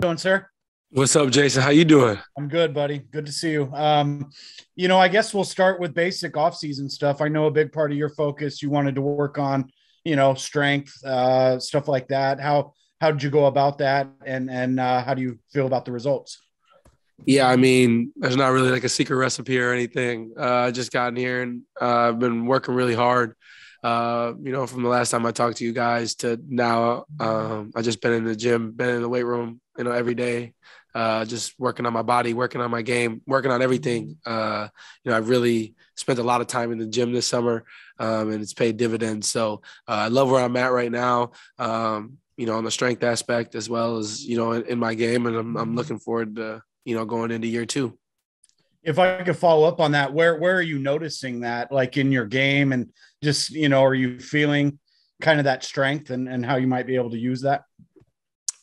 doing, sir? What's up, Jason? How you doing? I'm good, buddy. Good to see you. Um, you know, I guess we'll start with basic off-season stuff. I know a big part of your focus you wanted to work on, you know, strength, uh, stuff like that. How how did you go about that, and and uh, how do you feel about the results? Yeah, I mean, there's not really like a secret recipe or anything. Uh, I just gotten here and uh, I've been working really hard. Uh, you know, from the last time I talked to you guys to now, um, I just been in the gym, been in the weight room, you know, every day uh, just working on my body, working on my game, working on everything. Uh, you know, I really spent a lot of time in the gym this summer, um, and it's paid dividends. So uh, I love where I'm at right now. Um, you know, on the strength aspect as well as you know in, in my game, and I'm, I'm looking forward to you know going into year two. If I could follow up on that, where where are you noticing that, like in your game, and just you know, are you feeling kind of that strength and and how you might be able to use that?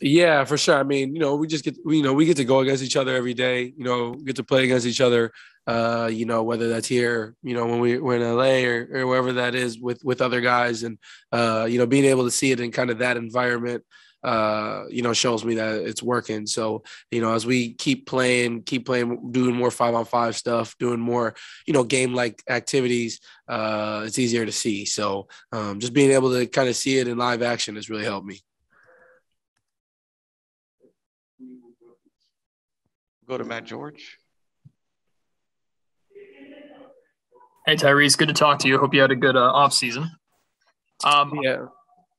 Yeah, for sure. I mean, you know, we just get, you know, we get to go against each other every day. You know, get to play against each other. Uh, you know, whether that's here, you know, when we, we're in LA or, or wherever that is with with other guys, and uh, you know, being able to see it in kind of that environment, uh, you know, shows me that it's working. So, you know, as we keep playing, keep playing, doing more five on five stuff, doing more, you know, game like activities, uh, it's easier to see. So, um, just being able to kind of see it in live action has really helped me. Go to Matt George. Hey Tyrese, good to talk to you. Hope you had a good uh, off season. Um, yeah,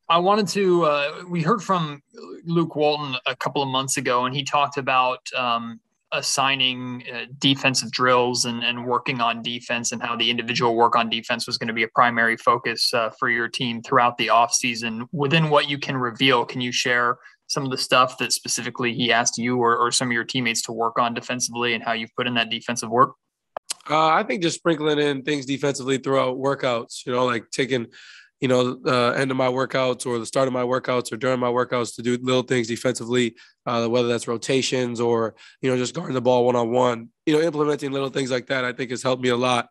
I wanted to. Uh, we heard from Luke Walton a couple of months ago, and he talked about um, assigning uh, defensive drills and, and working on defense, and how the individual work on defense was going to be a primary focus uh, for your team throughout the off season. Within what you can reveal, can you share some of the stuff that specifically he asked you or, or some of your teammates to work on defensively and how you've put in that defensive work? Uh, I think just sprinkling in things defensively throughout workouts, you know, like taking, you know, the uh, end of my workouts or the start of my workouts or during my workouts to do little things defensively, uh, whether that's rotations or, you know, just guarding the ball one on one, you know, implementing little things like that, I think has helped me a lot.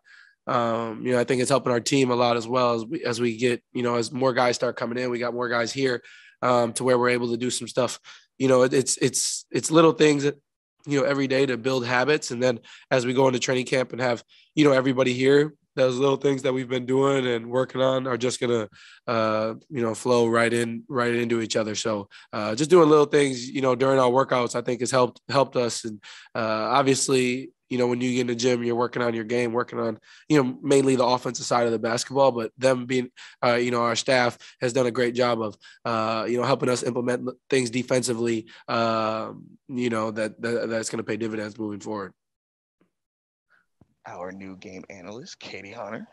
Um, you know, I think it's helping our team a lot as well as we, as we get, you know, as more guys start coming in, we got more guys here um, to where we're able to do some stuff. You know, it's it's it's little things that you know every day to build habits, and then as we go into training camp and have you know everybody here, those little things that we've been doing and working on are just gonna uh, you know flow right in right into each other. So uh, just doing little things you know during our workouts, I think has helped helped us, and uh, obviously you know, when you get in the gym, you're working on your game, working on, you know, mainly the offensive side of the basketball, but them being, uh, you know, our staff has done a great job of, uh, you know, helping us implement things defensively, uh, you know, that, that that's going to pay dividends moving forward. Our new game analyst, Katie Hunter.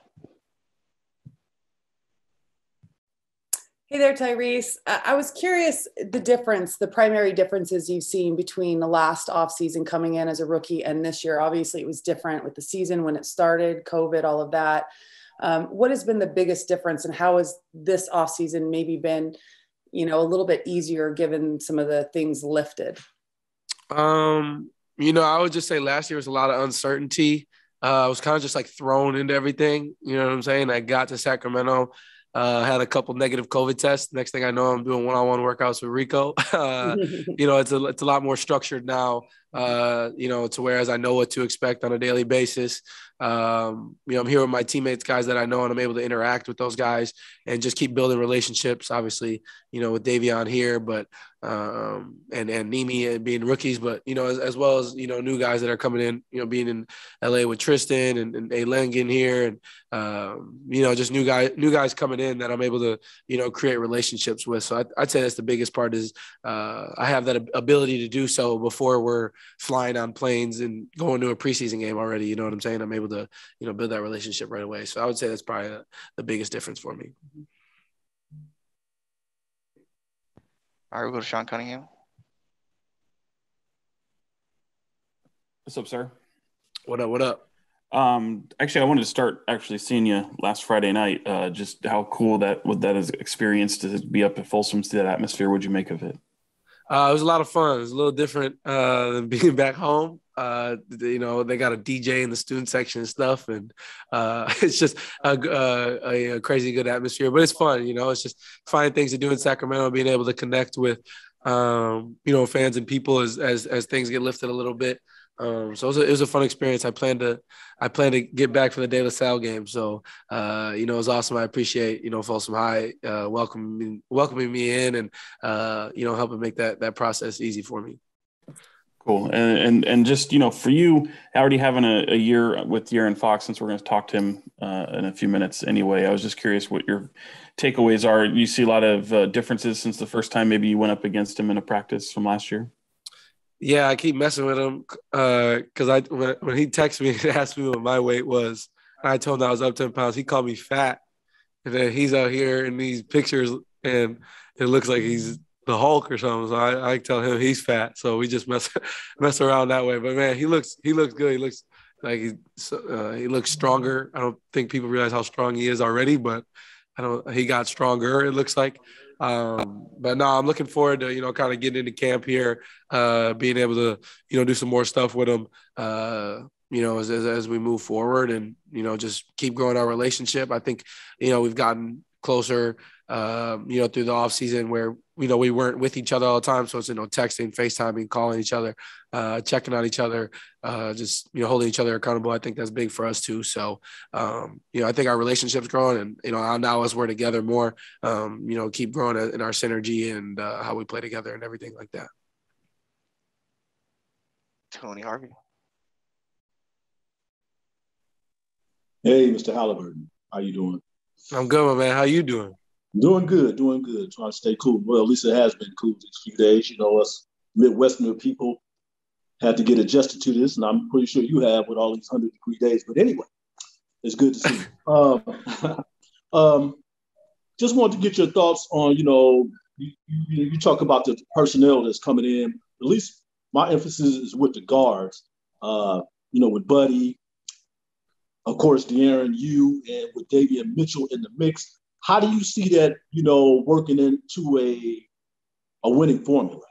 Hey there, Tyrese. I was curious the difference, the primary differences you've seen between the last offseason coming in as a rookie and this year. Obviously, it was different with the season when it started, COVID, all of that. Um, what has been the biggest difference, and how has this offseason maybe been, you know, a little bit easier given some of the things lifted? Um, you know, I would just say last year was a lot of uncertainty. Uh, I was kind of just like thrown into everything. You know what I'm saying? I got to Sacramento uh, had a couple negative COVID tests. Next thing I know, I'm doing one-on-one workouts with Rico. Uh, you know, it's a it's a lot more structured now. Uh, you know, to whereas I know what to expect on a daily basis. Um, you know, I'm here with my teammates, guys that I know, and I'm able to interact with those guys and just keep building relationships. Obviously, you know, with Davion here, but um, and and Nimi being rookies, but you know, as, as, well as you know, new guys that are coming in. You know, being in LA with Tristan and, and A Lengen here, and um, you know, just new guys, new guys coming in that I'm able to you know create relationships with. So I, would say that's the biggest part is uh, I have that ability to do so before we're flying on planes and going to a preseason game already. You know what I'm saying? I'm able to you know build that relationship right away. So I would say that's probably a, the biggest difference for me. All right, we'll go to Sean Cunningham. What's up, sir? What up? What up? Um, actually, I wanted to start actually seeing you last Friday night. Uh, just how cool that what that is experience to be up at Folsom, see that atmosphere. What'd you make of it? Uh, it was a lot of fun. It was a little different uh, than being back home. Uh, you know, they got a DJ in the student section and stuff, and uh, it's just a, a, a, crazy good atmosphere. But it's fun. You know, it's just finding things to do in Sacramento, being able to connect with um, you know, fans and people as as as things get lifted a little bit. Um, so it was, a, it was, a, fun experience. I plan to, I plan to get back for the De La Salle game. So, uh, you know, it was awesome. I appreciate, you know, Folsom High, uh, welcoming, welcoming me in and, uh, you know, helping make that, that process easy for me. Cool. And, and, and just, you know, for you already having a, a year with De'Aaron Fox, since we're going to talk to him uh, in a few minutes anyway, I was just curious what your takeaways are. You see a lot of uh, differences since the first time maybe you went up against him in a practice from last year? Yeah, I keep messing with him because uh, I when, when he texted me and asked me what my weight was, I told him I was up 10 pounds. He called me fat. And then he's out here in these pictures and it looks like he's the Hulk or something. So I, I tell him he's fat. So we just mess mess around that way. But man, he looks he looks good. He looks like he uh, he looks stronger. I don't think people realize how strong he is already, but I don't. He got stronger. It looks like. Um, but no, I'm looking forward to you know kind of getting into camp here, uh, being able to you know do some more stuff with him. Uh, you know, as, as, as we move forward and you know just keep growing our relationship. I think you know we've gotten closer um, you know, through the off season where, you know, we weren't with each other all the time. So it's, you know, texting, FaceTiming, calling each other, uh, checking on each other, uh, just, you know, holding each other accountable. I think that's big for us too. So, um, you know, I think our relationship's growing and, you know, now as we're together more, um, you know, keep growing in our synergy and uh, how we play together and everything like that. Tony Harvey. Hey, Mr. Haliburton. How you doing? I'm good, man. How you doing? Doing good, doing good. Trying to stay cool. Well, at least it has been cool these few days. You know, us Midwesterner people had to get adjusted to this, and I'm pretty sure you have with all these hundred degree days. But anyway, it's good to see. um, um, just wanted to get your thoughts on, you know, you, you, you, talk about the personnel that's coming in. At least my emphasis is with the guards. Uh, you know, with Buddy, of course, De'Aaron, you, and with Davion Mitchell in the mix how do you see that, you know, working into a a winning formula?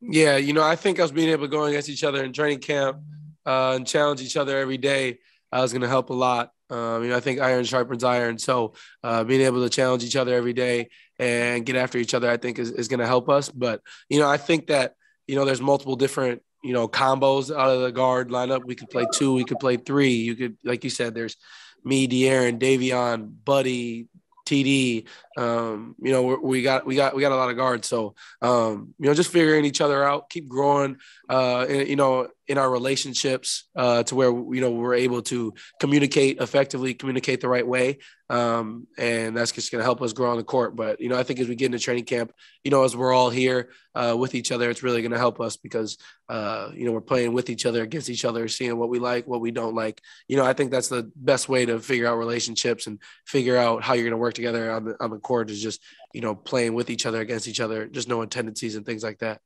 Yeah, you know, I think us being able to go against each other in training camp uh, and challenge each other every day uh, is going to help a lot. Um, you know, I think iron sharpens iron. So uh, being able to challenge each other every day and get after each other, I think is, is going to help us. But, you know, I think that, you know, there's multiple different, you know, combos out of the guard lineup. We could play two, we could play three. You could, like you said, there's me, De'Aaron, Davion, Buddy, TD. Um, you know, we got we got we got a lot of guards. So um, you know, just figuring each other out, keep growing. Uh, and, you know, in our relationships uh, to where you know we're able to communicate effectively, communicate the right way, um, and that's just going to help us grow on the court. But you know, I think as we get into training camp, you know, as we're all here uh, with each other, it's really going to help us because uh, you know we're playing with each other, against each other, seeing what we like, what we don't like. You know, I think that's the best way to figure out relationships and figure out how you're going to work together on the on the court is just you know playing with each other, against each other, just knowing tendencies and things like that.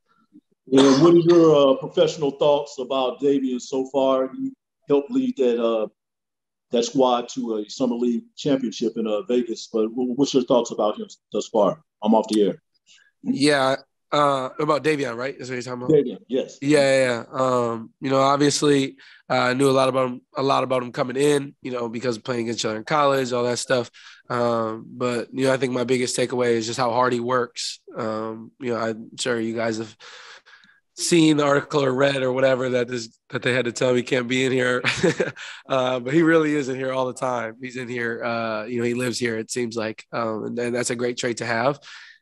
And what are your uh, professional thoughts about Davion so far? He helped lead that uh, that squad to a summer league championship in uh, Vegas. But what's your thoughts about him thus far? I'm off the air. Yeah, uh, about Davion, right? Is what you're talking about? Davion, yes. Yeah, yeah. Um, you know, obviously, uh, I knew a lot about him, a lot about him coming in. You know, because playing against each other in college, all that stuff. Um, but you know, I think my biggest takeaway is just how hard he works. Um, you know, I'm sure you guys have seen the article or read or whatever that is that they had to tell me can't be in here. uh, but he really is in here all the time. He's in here. Uh, you know, he lives here. It seems like, um, and, and, that's a great trait to have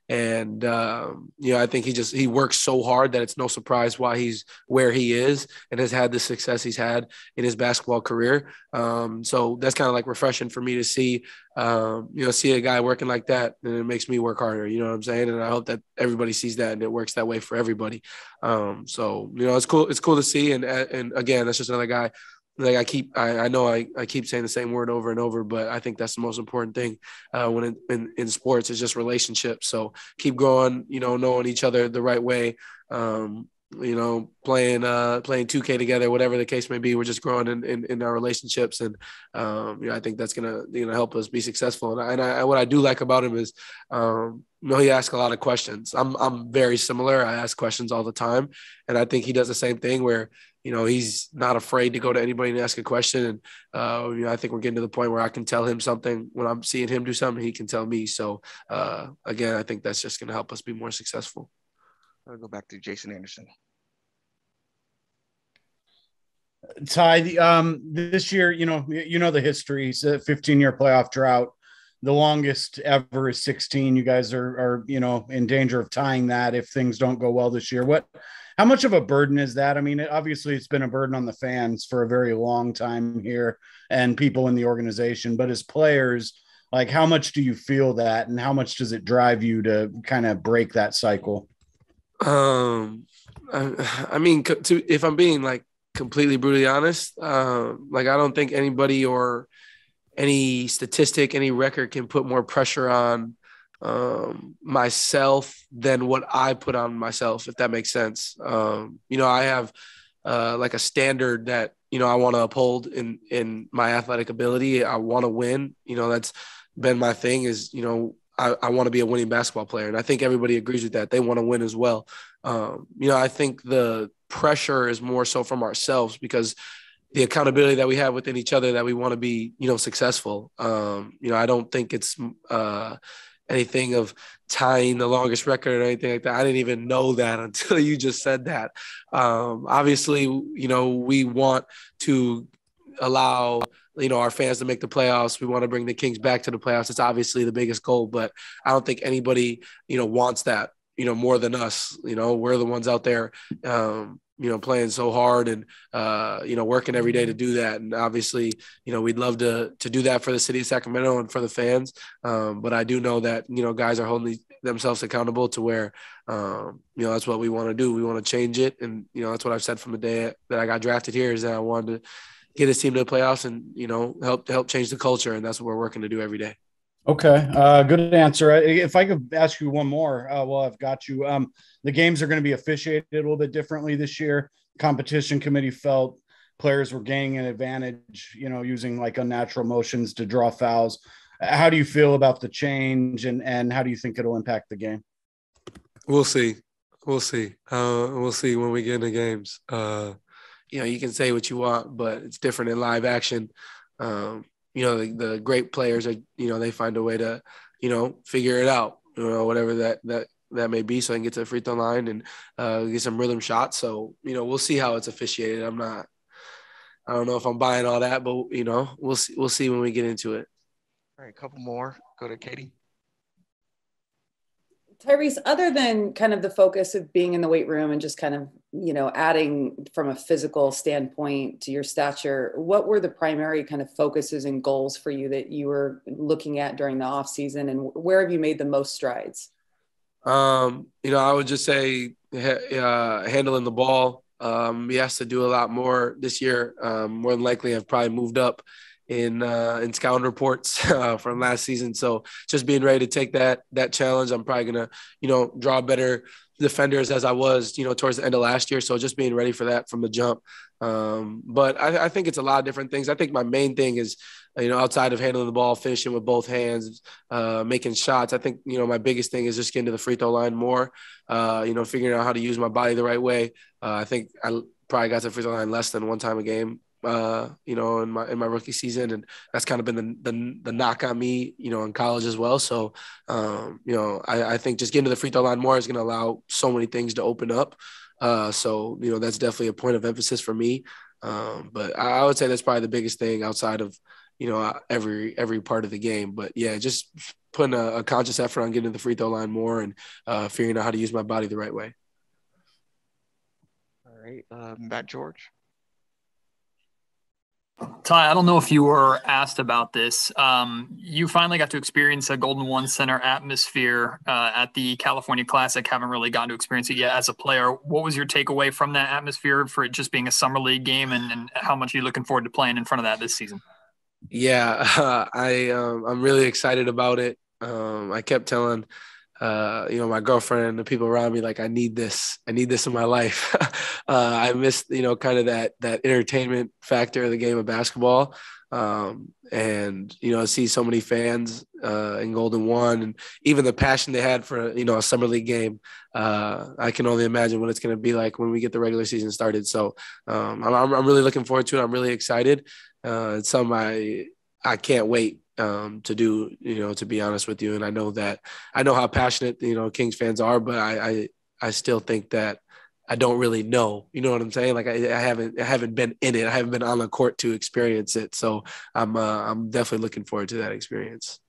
and um, you know i think he just he works so hard that it's no surprise why he's where he is and has had the success he's had in his basketball career. Um, so that's kind of like refreshing for me to see um, you know see a guy working like that and it makes me work harder you know what i'm saying? And i hope that everybody sees that and it works that way for everybody. Um, so you know it's cool it's cool to see and and again that's just another guy like I keep, I, I know I, I keep saying the same word over and over, but I think that's the most important thing uh, when in, in, in, sports is just relationships. So keep growing, you know, knowing each other the right way. Um, you know, playing uh, playing 2K together, whatever the case may be. We're just growing in, in, in our relationships, and um, you know, I think that's gonna you know help us be successful. And, I, and I, what I do like about him is, um, you know, he asks a lot of questions. I'm I'm very similar. I ask questions all the time, and I think he does the same thing where you know, he's not afraid to go to anybody and ask a question. And, uh, you know, I think we're getting to the point where I can tell him something when I'm seeing him do something, he can tell me. So, uh, again, I think that's just going to help us be more successful. I'll go back to Jason Anderson. Ty, um, this year, you know, you know the history. It's a 15 year playoff drought. The longest ever is 16. You guys are, are, you know, in danger of tying that if things don't go well this year. What, how much of a burden is that? I mean, it, obviously, it's been a burden on the fans for a very long time here and people in the organization. But as players, like, how much do you feel that, and how much does it drive you to kind of break that cycle? Um, I, I mean, to, if I'm being like completely brutally honest. Uh, like I don't think anybody or any statistic, any record can put more pressure on um, myself than what I put on myself, if that makes sense. Um, you know, I have uh, like a standard that you know I want to uphold in in my athletic ability. I want to win. You know, that's been my thing. Is you know I, I want to be a winning basketball player, and I think everybody agrees with that. They want to win as well. Um, you know, I think the pressure is more so from ourselves because the accountability that we have within each other that we want to be, you know, successful. Um, you know, I don't think it's uh, anything of tying the longest record or anything like that. I didn't even know that until you just said that. Um, obviously, you know, we want to allow you know our fans to make the playoffs. We want to bring the Kings back to the playoffs. It's obviously the biggest goal, but I don't think anybody you know wants that you know more than us. You know, we're the ones out there um, you know, playing so hard and uh, you know, working every day to do that. And obviously, you know, we'd love to to do that for the city of Sacramento and for the fans. Um, but I do know that you know, guys are holding themselves accountable to where um, you know that's what we want to do. We want to change it, and you know, that's what I've said from the day that I got drafted here is that I wanted to get this team to the playoffs and you know help help change the culture, and that's what we're working to do every day. Okay, uh, good answer. If I could ask you one more, uh, well, I've got you. Um, the games are going to be officiated a little bit differently this year. Competition committee felt players were gaining an advantage, you know, using like unnatural motions to draw fouls. How do you feel about the change, and and how do you think it'll impact the game? We'll see. We'll see. Uh, we'll see when we get into games. Uh, you know, you can say what you want, but it's different in live action. Um, you know, the, the great players are, you know, they find a way to, you know, figure it out, you know, whatever that, that, that may be so I can get to the free throw line and uh, get some rhythm shots. So, you know, we'll see how it's officiated. I'm not, I don't know if I'm buying all that, but you know, we'll see, we'll see when we get into it. All right, a couple more. Go to Katie. Tyrese, other than kind of the focus of being in the weight room and just kind of, you know, adding from a physical standpoint to your stature, what were the primary kind of focuses and goals for you that you were looking at during the off season and where have you made the most strides? Um, you know, I would just say uh, handling the ball. Um, he has to do a lot more this year. Um, more than likely, I've probably moved up in uh, in scouting reports uh, from last season. So just being ready to take that that challenge, I'm probably gonna you know draw better defenders as I was you know towards the end of last year. So just being ready for that from the jump. Um, but I, I, think it's a lot of different things. I think my main thing is you know outside of handling the ball, finishing with both hands, uh, making shots. I think you know my biggest thing is just getting to the free throw line more. Uh, you know, figuring out how to use my body the right way. Uh, I think I probably got to the free throw line less than one time a game uh, you know, in my in my rookie season, and that's kind of been the the, the knock on me, you know, in college as well. So, um, you know, I, I think just getting to the free throw line more is going to allow so many things to open up. Uh, so, you know, that's definitely a point of emphasis for me. Um, but I, I would say that's probably the biggest thing outside of, you know, every every part of the game. But yeah, just putting a, a conscious effort on getting to the free throw line more and uh, figuring out how to use my body the right way. All right, uh, Matt George. Ty, I don't know if you were asked about this. Um, you finally got to experience a Golden One Center atmosphere uh, at the California Classic. Haven't really gotten to experience it yet as a player. What was your takeaway from that atmosphere for it just being a summer league game, and, and how much are you looking forward to playing in front of that this season? Yeah, uh, I um, I'm really excited about it. Um, I kept telling uh, you know, my girlfriend and the people around me, like, I need this, I need this in my life. uh, I missed, you know, kind of that, that entertainment factor of the game of basketball. Um, and, you know, I see so many fans, uh, in Golden One and even the passion they had for, you know, a summer league game. Uh, I can only imagine what it's going to be like when we get the regular season started. So, um, I'm, I'm really looking forward to it. I'm really excited. Uh, it's something I, I can't wait um, to do, you know, to be honest with you. And I know that I know how passionate, you know, Kings fans are, but I, I, I still think that I don't really know. You know what I'm saying? Like I, I, haven't I haven't been in it. I haven't been on the court to experience it. So I'm uh, I'm definitely looking forward to that experience.